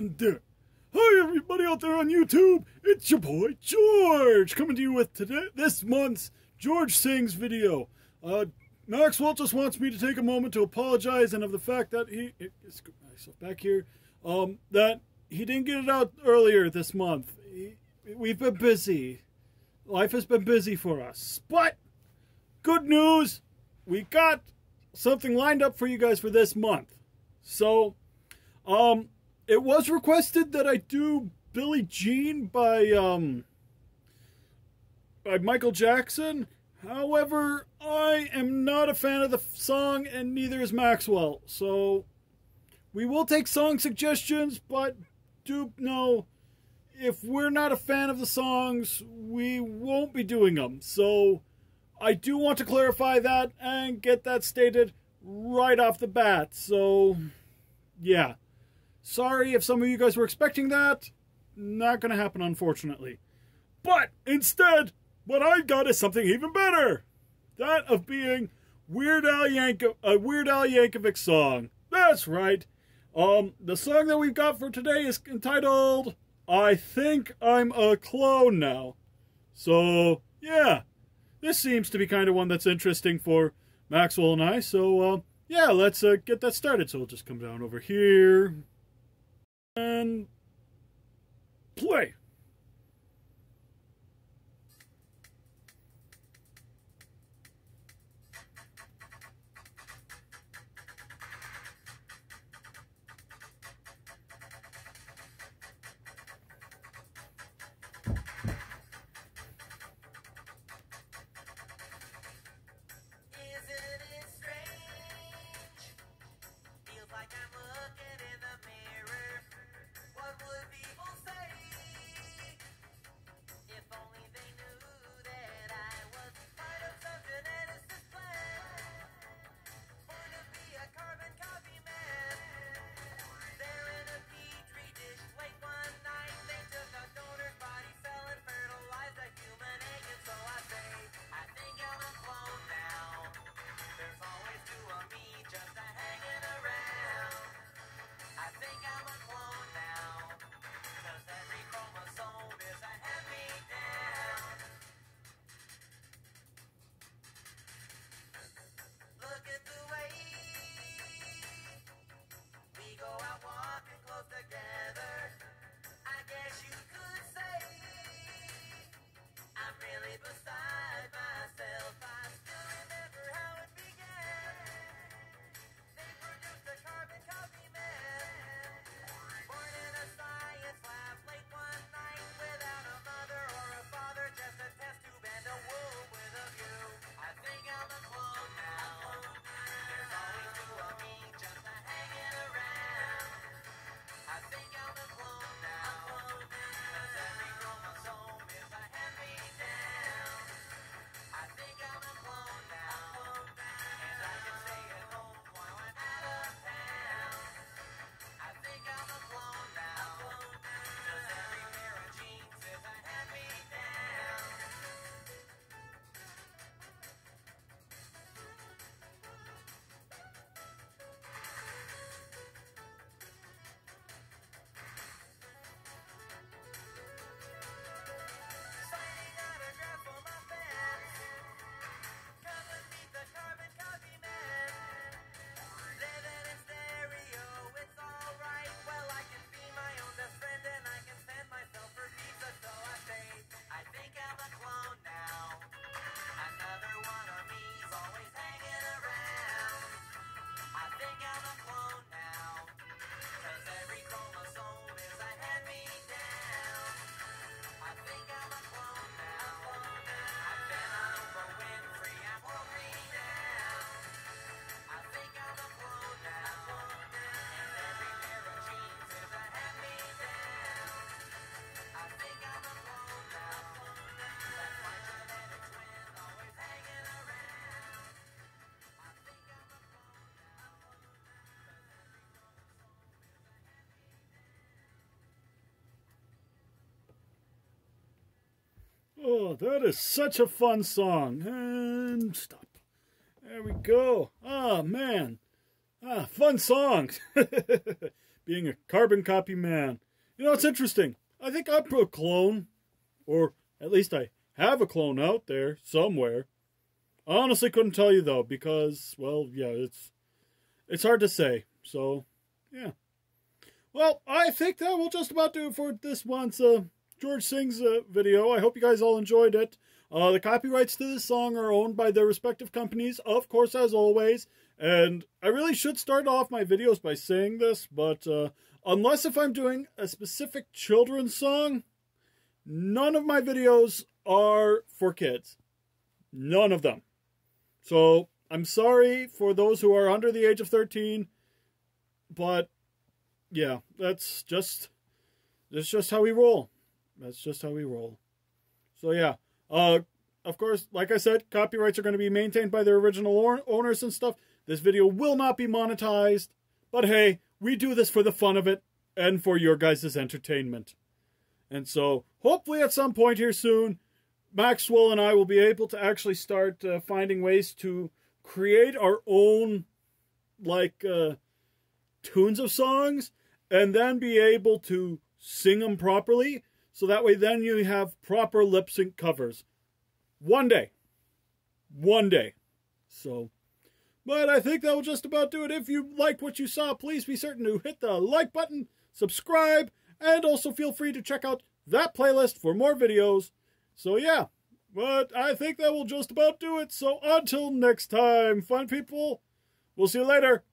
Hi, everybody out there on YouTube. It's your boy George coming to you with today this month's George Sings video. Uh, Maxwell just wants me to take a moment to apologize and of the fact that he let's myself back here um, that he didn't get it out earlier this month. He, we've been busy. Life has been busy for us, but good news, we got something lined up for you guys for this month. So, um, it was requested that I do Billie Jean by um by Michael Jackson. However, I am not a fan of the song, and neither is Maxwell. So, we will take song suggestions, but do know if we're not a fan of the songs, we won't be doing them. So, I do want to clarify that and get that stated right off the bat. So, yeah. Sorry if some of you guys were expecting that. Not going to happen, unfortunately. But instead, what I got is something even better. That of being Weird Al Yankovic, a Weird Al Yankovic song. That's right. Um, the song that we've got for today is entitled "I Think I'm a Clone Now." So yeah, this seems to be kind of one that's interesting for Maxwell and I. So uh, yeah, let's uh, get that started. So we'll just come down over here and play. Oh, that is such a fun song. And stop. There we go. Ah, man. Ah, fun songs. being a carbon copy man. You know, it's interesting. I think I'm a clone, or at least I have a clone out there somewhere. I honestly couldn't tell you though, because well, yeah, it's it's hard to say. So, yeah. Well, I think that will just about do it for this month's uh, George Sings uh, video. I hope you guys all enjoyed it. Uh, the copyrights to this song are owned by their respective companies, of course, as always. And I really should start off my videos by saying this, but uh, unless if I'm doing a specific children's song, none of my videos are for kids. None of them. So I'm sorry for those who are under the age of 13, but yeah, that's just that's just how we roll. That's just how we roll. So yeah, uh, of course, like I said, copyrights are going to be maintained by their original owners and stuff. This video will not be monetized, but hey, we do this for the fun of it and for your guys' entertainment. And so, hopefully, at some point here soon, Maxwell and I will be able to actually start uh, finding ways to create our own, like, uh, tunes of songs and then be able to sing them properly. So that way, then you have proper lip sync covers. One day. One day. So. But I think that will just about do it. If you liked what you saw, please be certain to hit the like button, subscribe, and also feel free to check out that playlist for more videos. So yeah, but I think that will just about do it. So until next time, fun people, we'll see you later.